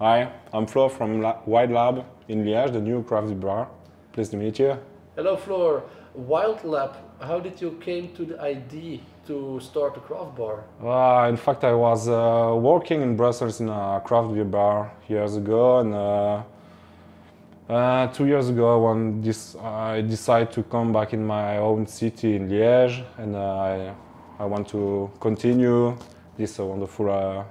Hi, I'm Flo from La- Wild Lab in Liège, the new craft beer bar. Pleased to meet you. Hello, Floor. Wild Lab. How did you came to the idea to start a craft bar? Uh, in fact, I was uh, working in Brussels in a craft beer bar years ago, and uh, uh, two years ago, when this, I decided to come back in my own city in Liège, and uh, I, I want to continue this uh, wonderful, uh,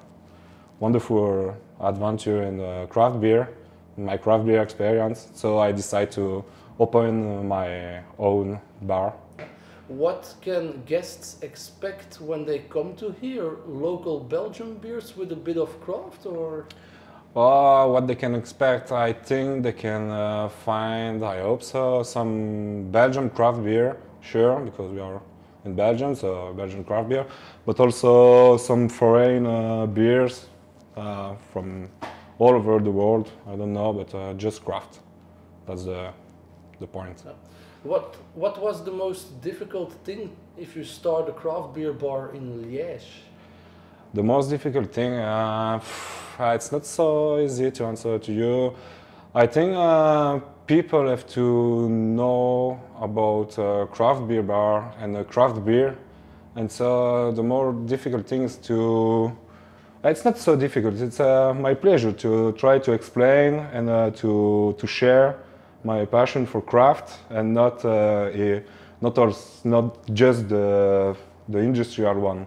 wonderful adventure in uh, craft beer, my craft beer experience. So I decided to open my own bar. What can guests expect when they come to here? Local Belgian beers with a bit of craft, or Uh, what they can expect, I think they can uh, find, I hope so, some Belgian craft beer, sure, because we are in Belgium, so Belgian craft beer, but also some foreign uh, beers from all over the world. I don't know, but uh, just craft. That's the, the point. what? What was the most difficult thing if you start a craft beer bar in Liège? The most difficult thing, uh, it's not so easy to answer to you. I think uh, people have to know about uh, craft beer bar and uh, craft beer, and so the more difficult thing is to. It's not so difficult. It's uh, my pleasure to try to explain and uh, to to share my passion for craft and not uh, a, not not just the the industrial one.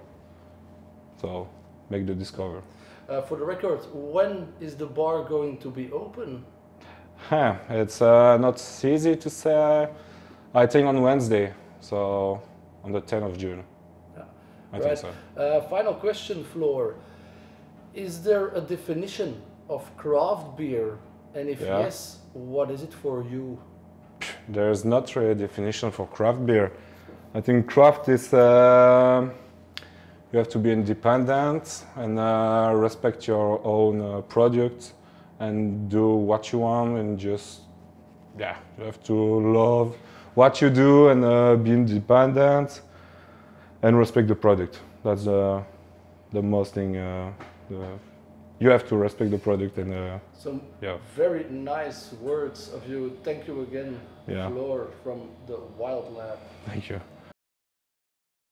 So make the discover. Uh, for the record, when is the bar going to be open? Huh, it's uh, not easy to say. I think on Wednesday, so on the 10th of June. Yeah. I Right. think so. Uh, final question, Floor. Is there a definition of craft beer? And if Yeah. yes, what is it for you? There's not really a definition for craft beer. I think craft is uh, you have to be independent and uh, respect your own uh, product and do what you want and just yeah you have to love what you do and uh, be independent and respect the product. That's the the most thing. Uh, you have to respect the product and uh, Some yeah very nice words of you. Thank you again, Yeah. Floor from the Wild Lab. thank you.